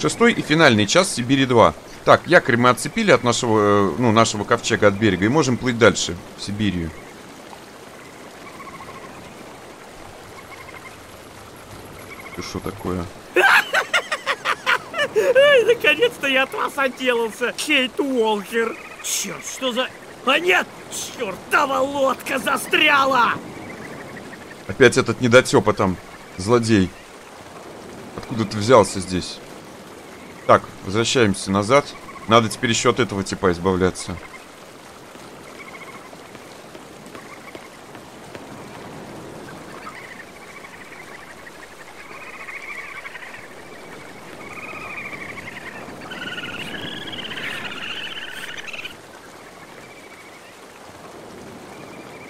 Шестой и финальный час Сибири-2. Так, якорь мы отцепили от нашего, э, ну, нашего ковчега от берега и можем плыть дальше, в Сибирию. Что такое? Наконец-то я от вас отделался, Кейт Уолкер. Черт, что за... А нет, чертова лодка застряла! Опять этот недотепа там, злодей. Откуда ты взялся здесь? Так, возвращаемся назад. Надо теперь еще от этого типа избавляться.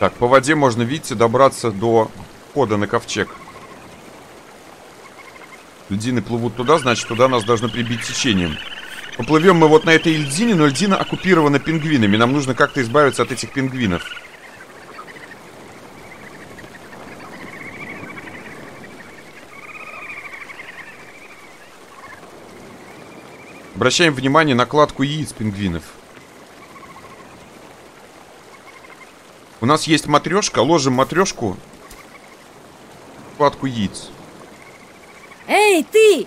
Так, по воде можно, видите, добраться до входа на ковчег. Льдины плывут туда, значит, туда нас должно прибить течением. Поплывем мы вот на этой льдине, но льдина оккупирована пингвинами. Нам нужно как-то избавиться от этих пингвинов. Обращаем внимание на кладку яиц пингвинов. У нас есть матрешка, ложим матрешку в кладку яиц. Эй, ты!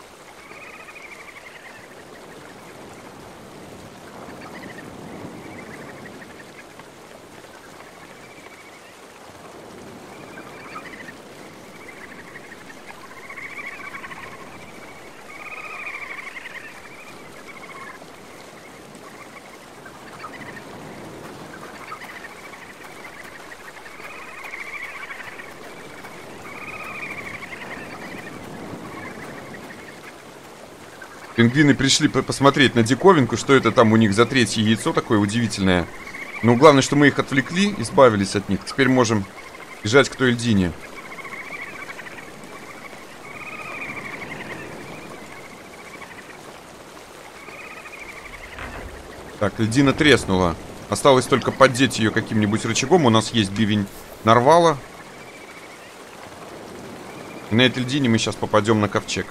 Пингвины пришли посмотреть на диковинку, что это там у них за третье яйцо такое удивительное. Но главное, что мы их отвлекли, избавились от них. Теперь можем бежать к той льдине. Так, льдина треснула. Осталось только поддеть ее каким-нибудь рычагом. У нас есть бивень нарвала. И на этой льдине мы сейчас попадем на ковчег.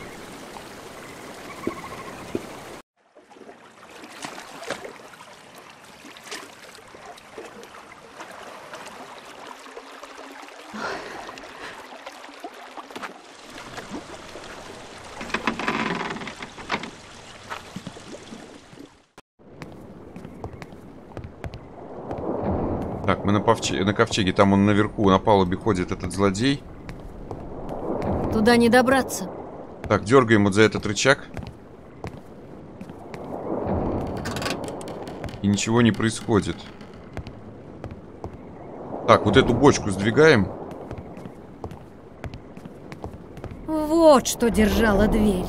Повче... на ковчеге, там он наверху, на палубе ходит этот злодей. Туда не добраться. Так, дергаем вот за этот рычаг. И ничего не происходит. Так, вот эту бочку сдвигаем. Вот что держала дверь.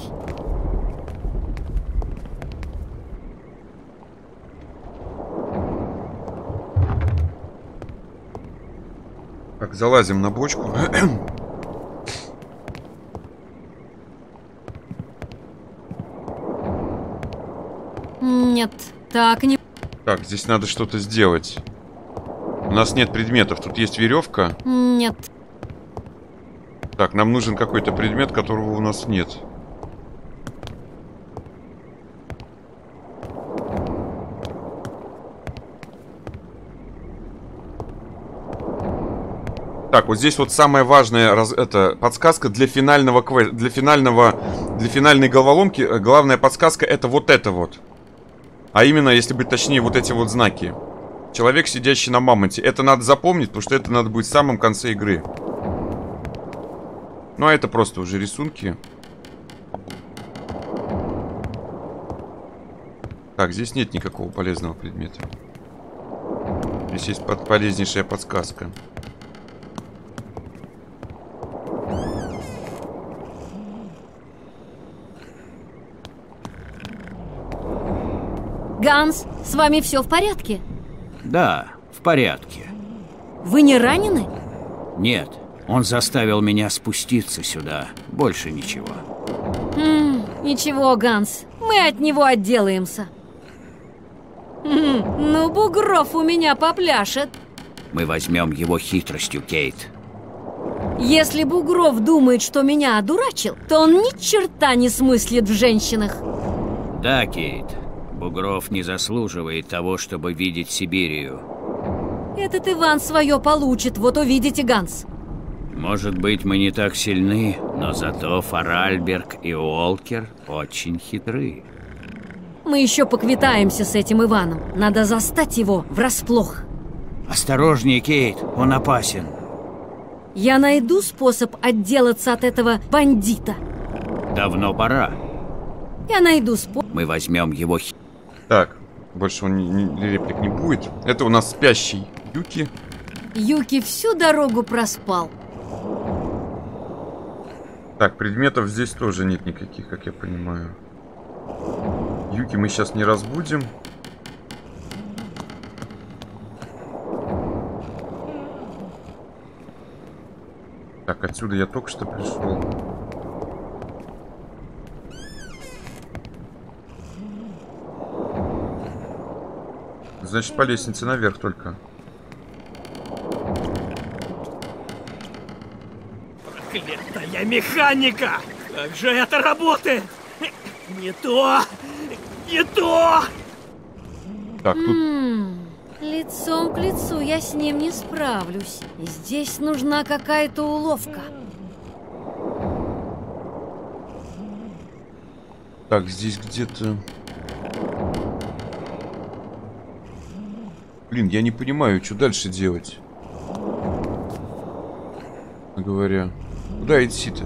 Так, залазим на бочку. Нет, так не... Так, здесь надо что-то сделать. У нас нет предметов. Тут есть веревка. Нет. Так, нам нужен какой-то предмет, которого у нас нет. Так, вот здесь вот самая важная раз, это, подсказка для финального квеста, для финального, для финальной головоломки. э, Главная подсказка это вот это вот. А именно, если быть точнее, вот эти вот знаки. Человек, сидящий на мамонте. Это надо запомнить, потому что это надо будет в самом конце игры. Ну, а это просто уже рисунки. Так, здесь нет никакого полезного предмета. Здесь есть под полезнейшая подсказка. Ганс, с вами все в порядке? Да, в порядке. Вы не ранены? Нет, он заставил меня спуститься сюда. Больше ничего. М, ничего, Ганс, мы от него отделаемся. М, ну, Бугров у меня попляшет. Мы возьмем его хитростью, Кейт. Если Бугров думает, что меня одурачил, то он ни черта не смыслит в женщинах. Да, Кейт. Бугров не заслуживает того, чтобы видеть Сибирию. Этот Иван свое получит, вот увидите, Ганс. Может быть, мы не так сильны, но зато Фаральберг и Уолкер очень хитры. Мы еще поквитаемся с этим Иваном. Надо застать его врасплох. Осторожнее, Кейт, он опасен. Я найду способ отделаться от этого бандита. Давно пора. Я найду способ. Мы возьмем его хи- Так, больше он ни- ни- реплик не будет. Это у нас спящий Юки. Юки всю дорогу проспал. Так, предметов здесь тоже нет никаких, как я понимаю. Юки мы сейчас не разбудим. Так, отсюда я только что пришел. Значит, по лестнице наверх только. Проклятая механика! Как же это работает? Не то! Не то! Так, тут М, Лицом к лицу я с ним не справлюсь. Здесь нужна какая-то уловка. Так, здесь где-то... Блин, я не понимаю, что дальше делать. Говоря. Куда идти-то?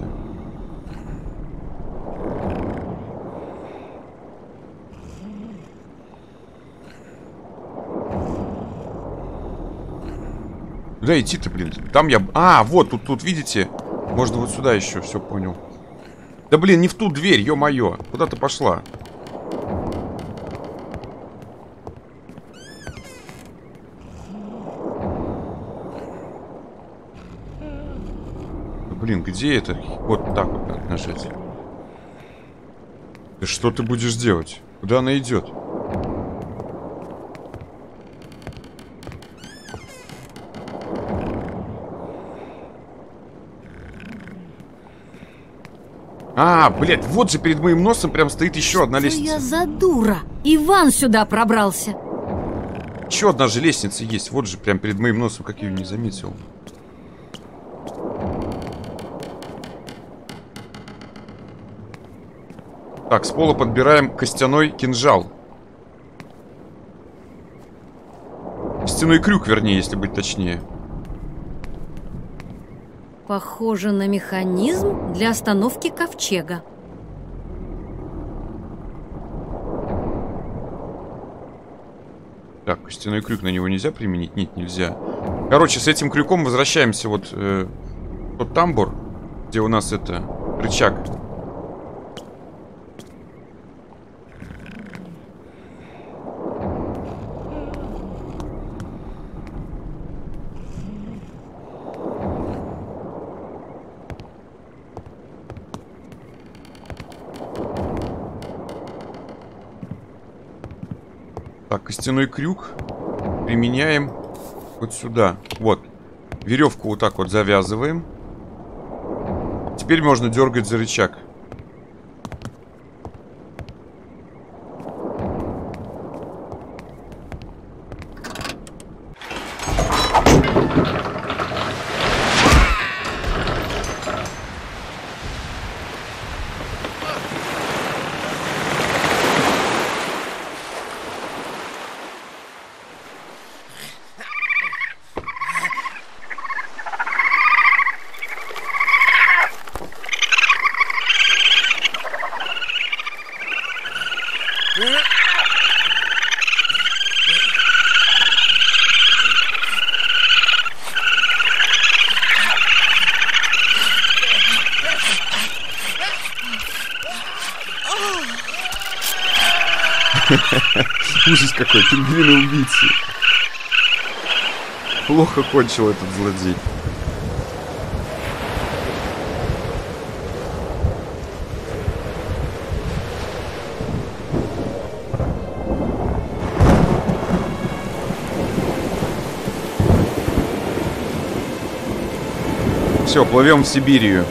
Куда идти-то, блин? Там я... А, вот, тут, тут, видите? Можно вот сюда еще, все понял. Да блин, не в ту дверь, ё-моё. Куда ты пошла? Блин, где это? Вот так вот надо нажать. Да что ты будешь делать? Куда она идет? А, блядь, вот же перед моим носом прям стоит еще одна Что лестница. я за дура? Иван сюда пробрался. Еще одна же лестница есть. Вот же прям перед моим носом, как я ее не заметил. Так, с пола подбираем костяной кинжал. Костяной крюк, вернее, если быть точнее. Похоже на механизм для остановки ковчега. Так, костяной крюк на него нельзя применить? Нет, нельзя. Короче, с этим крюком возвращаемся вот э, в тот тамбур, где у нас это рычаг. Костяной крюк применяем вот сюда. Вот. Веревку вот так вот завязываем. Теперь можно дергать за рычаг. Ужас какой, пингвины-убийцы. Плохо кончил этот злодей. Все, плывем в Сибирию.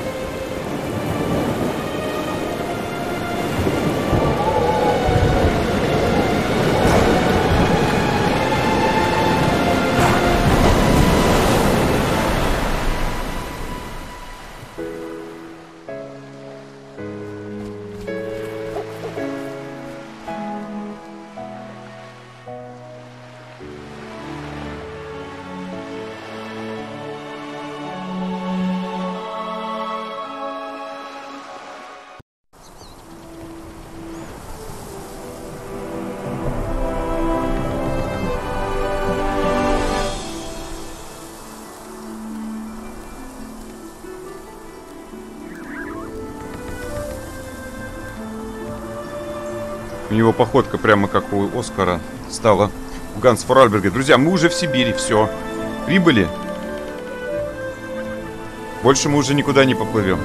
Походка прямо как у Оскара стала. У Ганс Форальберга. Друзья, мы уже в Сибири, все. Прибыли. Больше мы уже никуда не поплывем.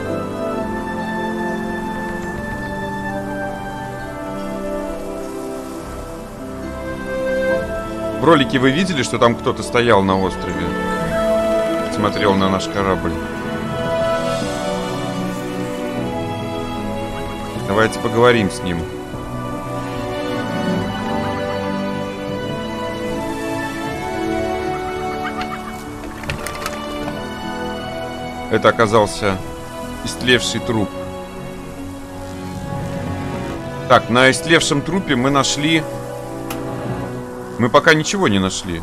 В ролике вы видели, что там кто-то стоял на острове? Смотрел на наш корабль. Давайте поговорим с ним. Это оказался истлевший труп. Так, на истлевшем трупе мы нашли... Мы пока ничего не нашли.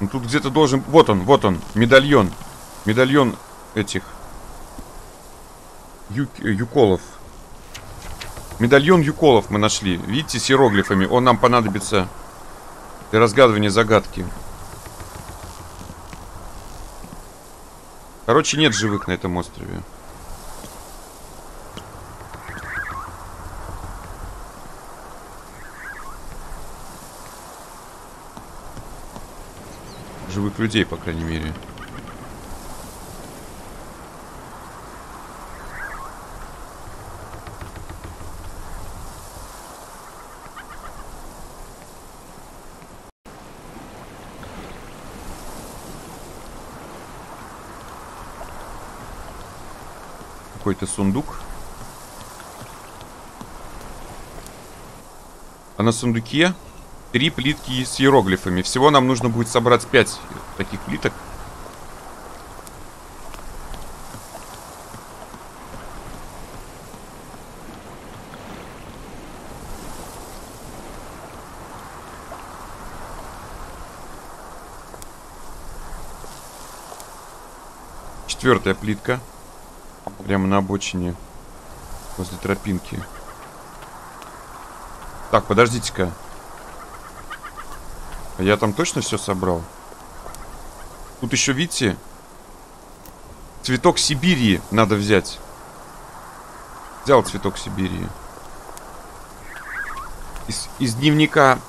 Ну, тут где-то должен... Вот он, вот он, медальон. Медальон этих... Ю... Юколов. Медальон Юколов мы нашли. Видите, с иероглифами. Он нам понадобится для разгадывания загадки. Короче, нет живых на этом острове. Живых людей, по крайней мере. Какой-то сундук. А на сундуке три плитки с иероглифами. Всего нам нужно будет собрать пять таких плиток. Четвертая плитка. Прямо на обочине. Возле тропинки. Так, подождите-ка. А я там точно все собрал? Тут еще, видите? Цветок Сибири надо взять. Взял цветок Сибири. Из, из дневника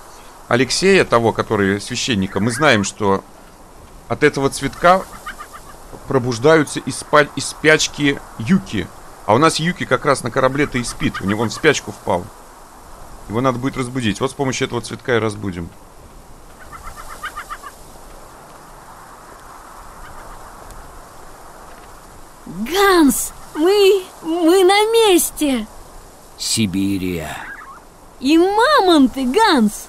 Алексея, того, который священника, мы знаем, что от этого цветка пробуждаются из, спаль... из спячки Юки. А у нас Юки как раз на корабле-то и спит. У него он в спячку впал. Его надо будет разбудить. Вот с помощью этого цветка и разбудим. Ганс, мы, мы на месте. Сибирия. И мамонты, Ганс.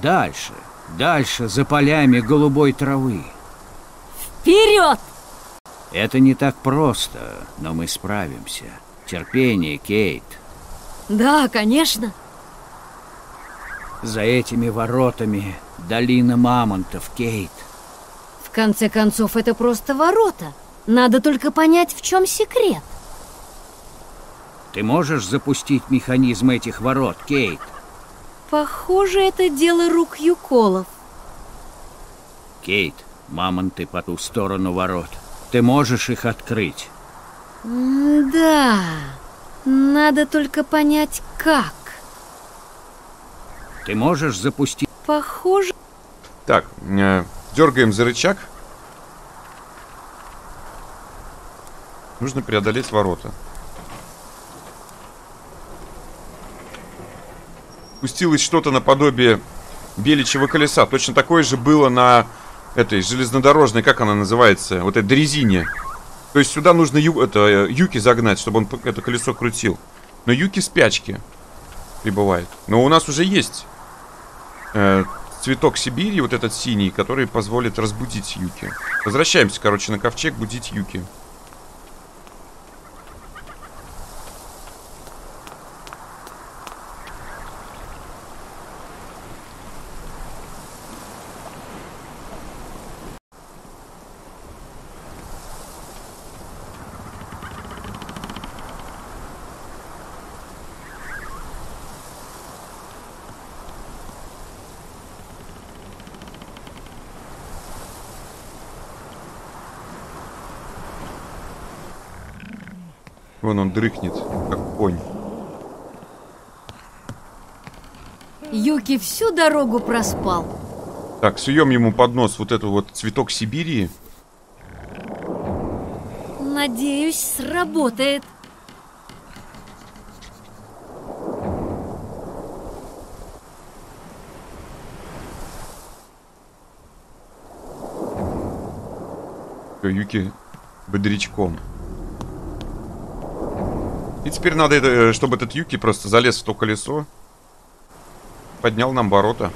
Дальше, дальше, за полями голубой травы. Вперед! Это не так просто, но мы справимся. Терпение, Кейт. Да, конечно. За этими воротами долина мамонтов, Кейт. В конце концов, это просто ворота. Надо только понять, в чем секрет. Ты можешь запустить механизм этих ворот, Кейт? Похоже, это дело рук Юколов. Кейт, мамонты по ту сторону ворот. Ты можешь их открыть. Да, надо только понять, как. Ты можешь запустить... Похоже... Так, э, дергаем за рычаг. Нужно преодолеть ворота. Пустилось что-то наподобие беличьего колеса. Точно такое же было на этой железнодорожной, как она называется, вот этой дрезине. То есть сюда нужно ю, это, э, Юки загнать, чтобы он это колесо крутил. Но Юки спячки прибывает. Но у нас уже есть э, цветок Сибири, вот этот синий, который позволит разбудить Юки. Возвращаемся, короче, на ковчег будить Юки. Вон он дрыхнет, как конь. Юки всю дорогу проспал. Так, суем ему под нос вот эту вот цветок Сибири. Надеюсь, сработает. Юки бодрячком. И теперь надо, э, чтобы этот Юки просто залез в то колесо. Поднял нам ворота.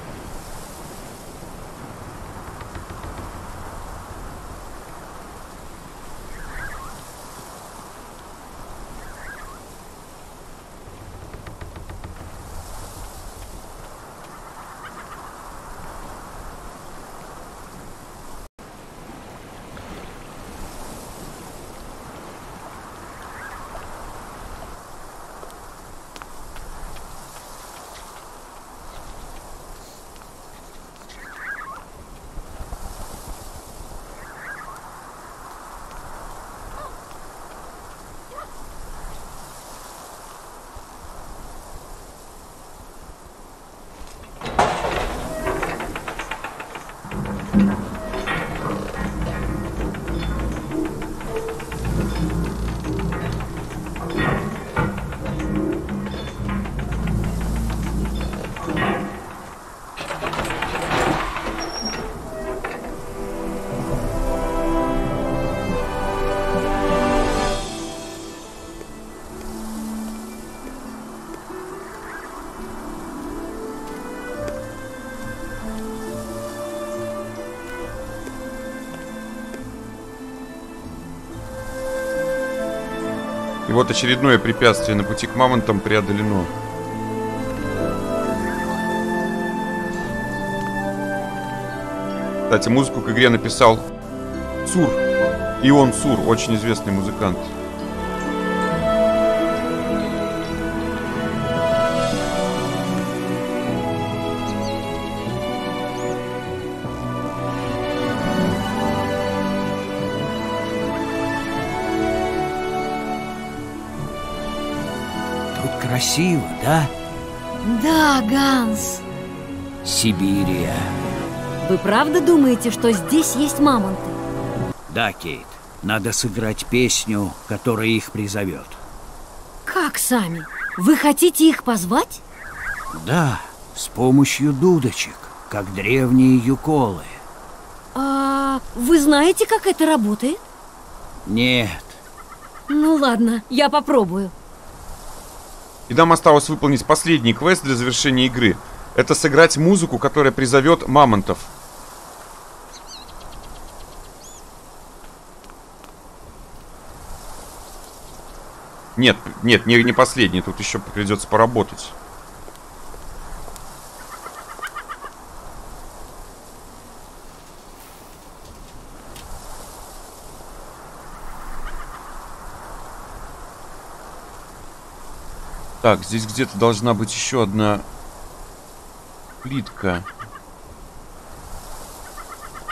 Вот очередное препятствие на пути к мамонтам преодолено. Кстати, музыку к игре написал Сур. Ион Сур, очень известный музыкант. Красиво, да? Да, Ганс. Сибирия. Вы правда думаете, что здесь есть мамонты? Да, Кейт. Надо сыграть песню, которая их призовет. Как сами? Вы хотите их позвать? Да, с помощью дудочек, как древние юколы. А вы знаете, как это работает? Нет, Ну ладно, я попробую. И нам осталось выполнить последний квест для завершения игры. Это сыграть музыку, которая призовет мамонтов. Нет, нет, не, не последний, тут еще придется поработать. Так, здесь где-то должна быть еще одна плитка.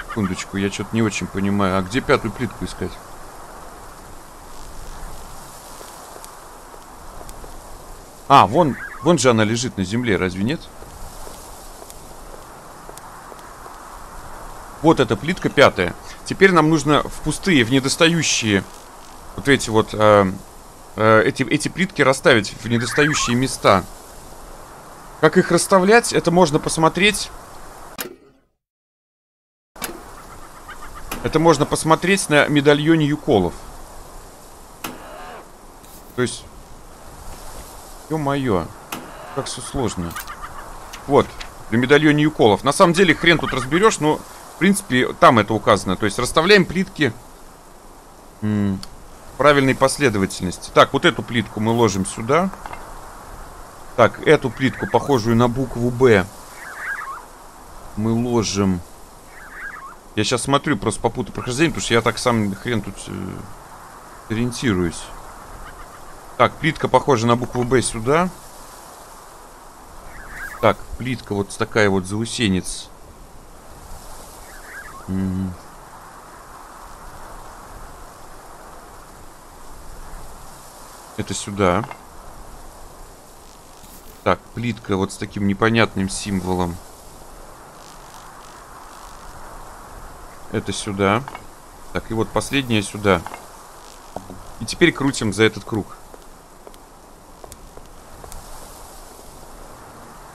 Секундочку, я что-то не очень понимаю. А где пятую плитку искать? А, вон, вон же она лежит на земле, разве нет? Вот эта плитка пятая. Теперь нам нужно в пустые, в недостающие вот эти вот э, э, эти, эти плитки расставить в недостающие места. Как их расставлять, это можно посмотреть. Это можно посмотреть на медальоне Юколов. То есть... Ё-моё. Как все сложно. Вот, при медальоне Юколов. На самом деле хрен тут разберешь, но, в принципе, там это указано. То есть расставляем плитки правильной последовательности. Так, вот эту плитку мы ложим сюда. Так, эту плитку, похожую на букву «Б», мы ложим... Я сейчас смотрю просто по путу прохождения, потому что я так сам хрен тут э, ориентируюсь. Так, плитка похожа на букву «Б» сюда. Так, плитка вот такая вот заусенец. М. Это сюда. Так, плитка вот с таким непонятным символом. Это сюда. Так, и вот последнее сюда. И теперь крутим за этот круг.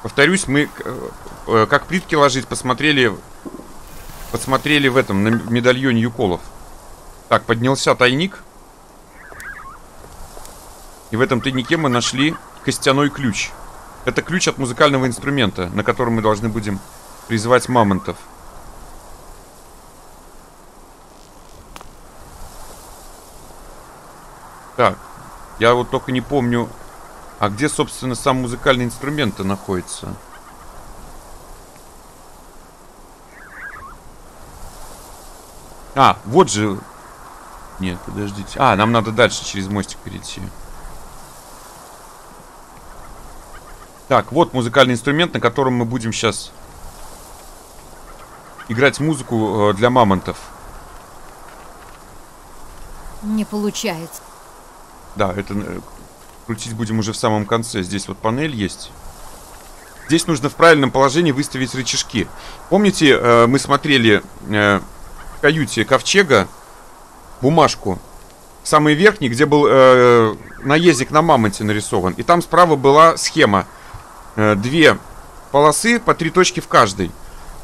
Повторюсь, мы э, как плитки ложить посмотрели посмотрели в этом, на медальоне Юколов. Так, поднялся тайник. И в этом тайнике мы нашли костяной ключ. Это ключ от музыкального инструмента, на котором мы должны будем призывать мамонтов. Так, я вот только не помню, а где, собственно, сам музыкальный инструмент-то находится? А, вот же... Нет, подождите. А, нам надо дальше через мостик перейти. Так, вот музыкальный инструмент, на котором мы будем сейчас играть музыку э, для мамонтов. Не получается. Да, это э, крутить будем уже в самом конце. Здесь вот панель есть. Здесь нужно в правильном положении выставить рычажки. Помните, э, мы смотрели в каюте Ковчега бумажку. Самый верхний, где был наездник на мамонте нарисован. И там справа была схема. Две полосы по три точки в каждой.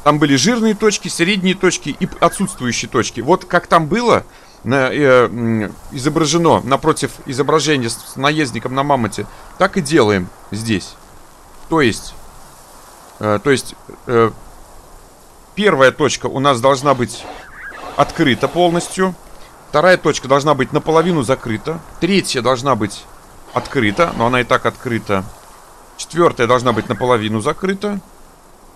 Там были жирные точки, средние точки и отсутствующие точки. Вот как там было, на, э, изображено напротив изображения с наездником на мамонте, так и делаем здесь. То есть, э, то есть э, первая точка у нас должна быть открыта полностью. Вторая точка должна быть наполовину закрыта. Третья должна быть открыта, но она и так открыта. Четвертая должна быть наполовину закрыта.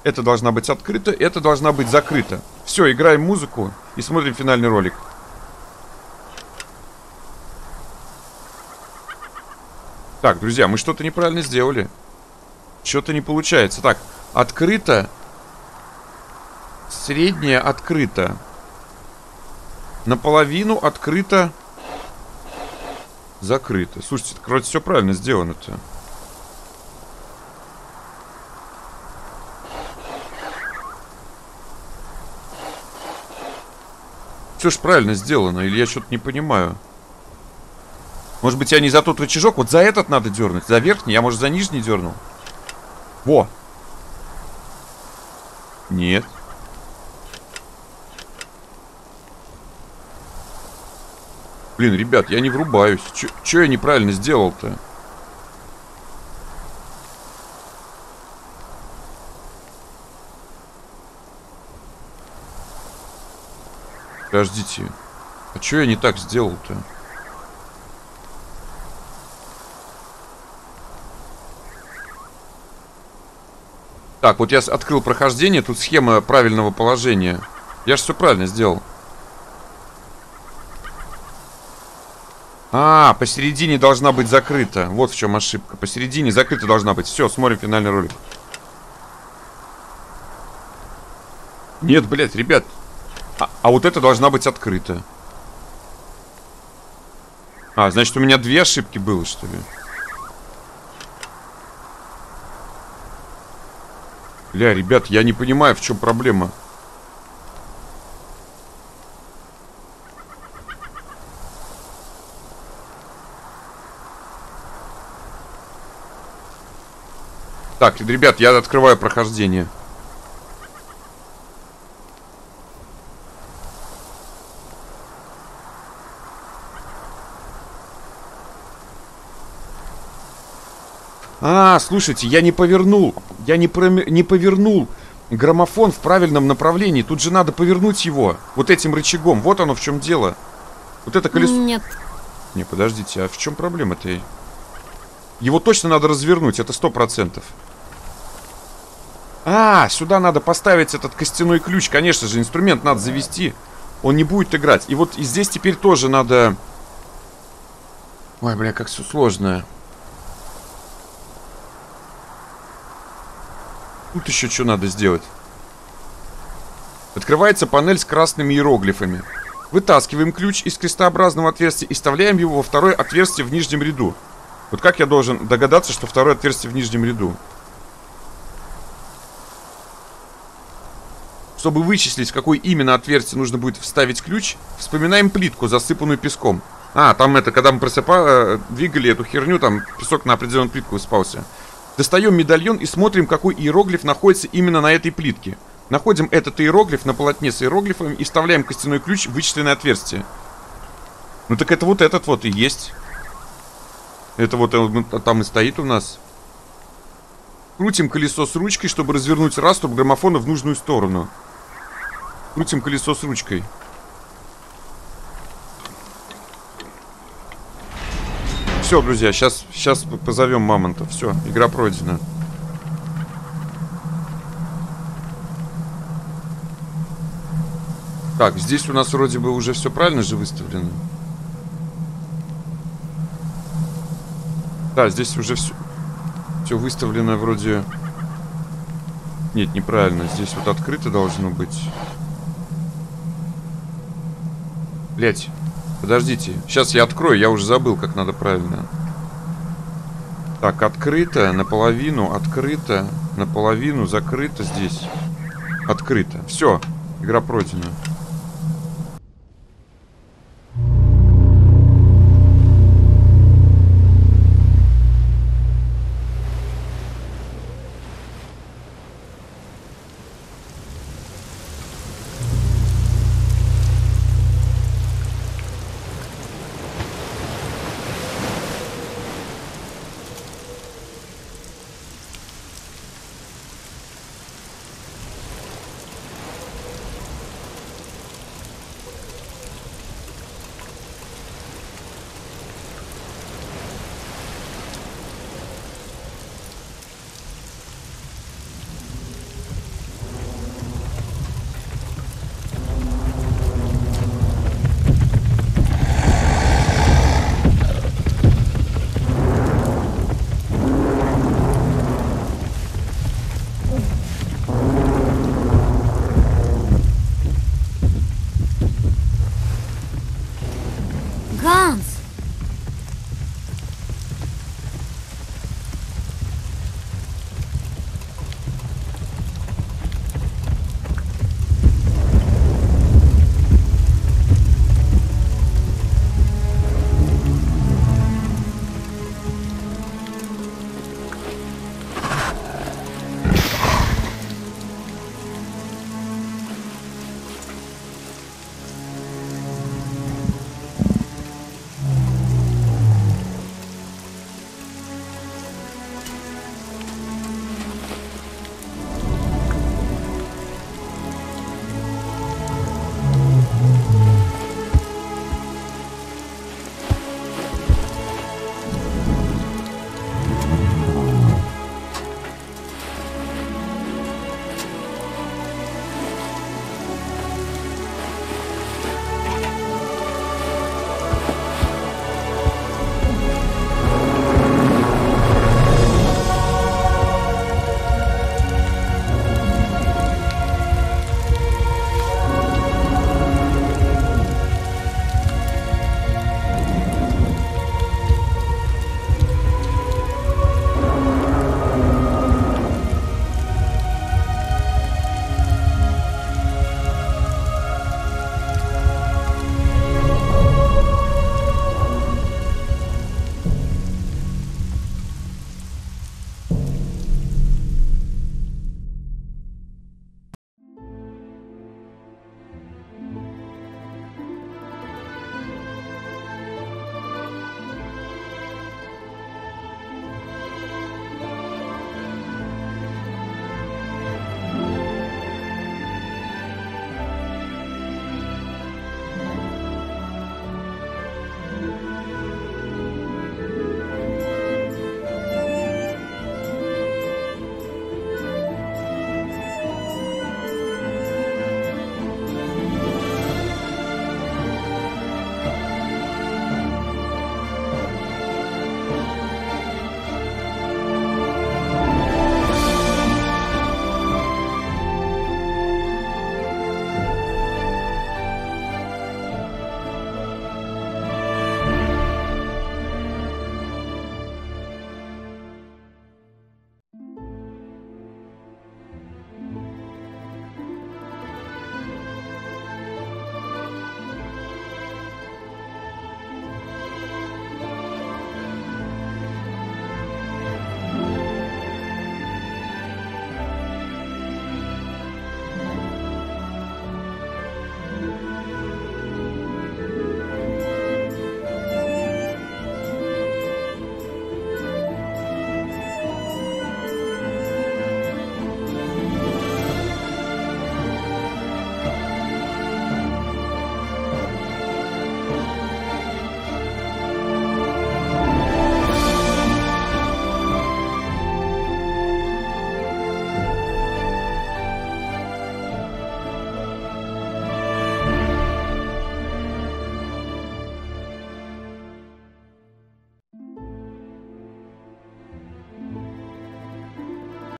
Это должна быть открыта, это должна быть закрыта. Все, играем музыку и смотрим финальный ролик. Так, друзья, мы что-то неправильно сделали. Что-то не получается. Так, открыто. Среднее открыто. Наполовину открыто. Закрыто. Слушайте, так вроде все правильно сделано-то. Все ж правильно сделано, или я что-то не понимаю. Может быть, я не за тот рычажок, вот за этот надо дернуть, за верхний, я, может, за нижний дернул. Во! Нет. Блин, ребят, я не врубаюсь. Че я неправильно сделал-то? Подождите. А что я не так сделал-то? Так, вот я открыл прохождение, тут схема правильного положения. Я же все правильно сделал. А, посередине должна быть закрыта. Вот в чем ошибка. Посередине закрыта должна быть. Все, смотрим финальный ролик. Нет, блядь, ребят. А, вот это должна быть открыта. А, значит, у меня две ошибки было, что ли? Бля, ребят, я не понимаю, в чем проблема. Так, ребят, я открываю прохождение. А, слушайте, я не повернул. Я не, про... не повернул граммофон в правильном направлении. Тут же надо повернуть его вот этим рычагом. Вот оно в чем дело. Вот это колесо... Нет. Не, подождите, а в чем проблема-то? Его точно надо развернуть, это сто процентов. А, сюда надо поставить этот костяной ключ. Конечно же, инструмент надо завести. Он не будет играть. И вот и здесь теперь тоже надо... Ой, бля, как все сложно. Тут еще что надо сделать? Открывается панель с красными иероглифами. Вытаскиваем ключ из крестообразного отверстия и вставляем его во второе отверстие в нижнем ряду. Вот как я должен догадаться, что второе отверстие в нижнем ряду? Чтобы вычислить, в какое именно отверстие нужно будет вставить ключ, вспоминаем плитку, засыпанную песком. А, там это, когда мы просыпали, двигали эту херню, там песок на определенную плитку высыпался. Достаем медальон и смотрим, какой иероглиф находится именно на этой плитке. Находим этот иероглиф на полотне с иероглифами и вставляем костяной ключ в вычисленное отверстие. Ну так это вот этот вот и есть. Это вот там и стоит у нас. Крутим колесо с ручкой, чтобы развернуть раструб граммофона в нужную сторону. Крутим колесо с ручкой. Все, друзья, сейчас, сейчас позовем мамонта. Все, игра пройдена. Так, здесь у нас вроде бы уже все правильно же выставлено. Да, здесь уже все, все выставлено вроде... Нет, неправильно. Здесь вот открыто должно быть. Блять. Подождите. Сейчас я открою. Я уже забыл, как надо правильно. Так, открыто. Наполовину. Открыто. Наполовину. Закрыто здесь. Открыто. Все. Игра пройдена.